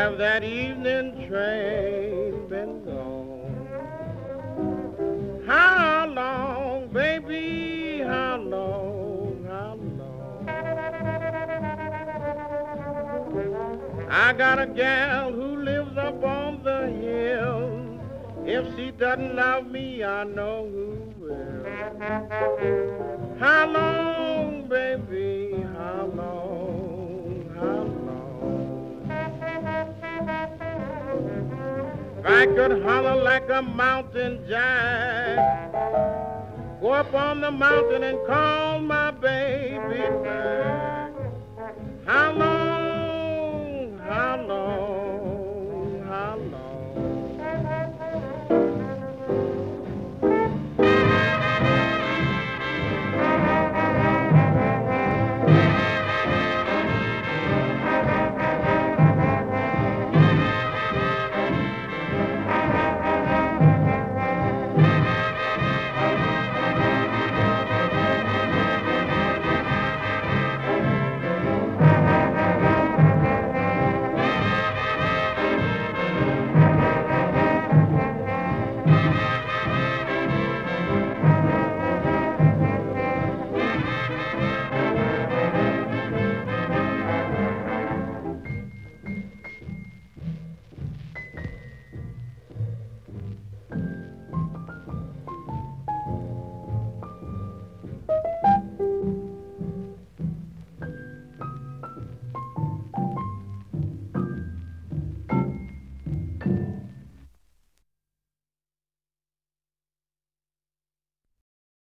have that evening train been gone? How long, baby, how long, how long? I got a gal who lives up on the hill. If she doesn't love me, I know who I could holler like a mountain giant, go up on the mountain and call my.